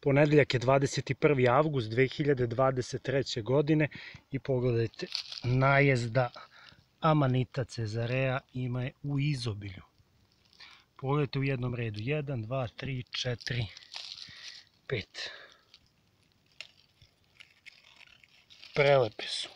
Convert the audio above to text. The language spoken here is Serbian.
Ponedeljak je 21. avgust 2023. godine i pogledajte, najezda da Amanita Cezarea ima je u izobilju. Pogledajte u jednom redu, 1, 2, 3, 4, 5. Prelepe su.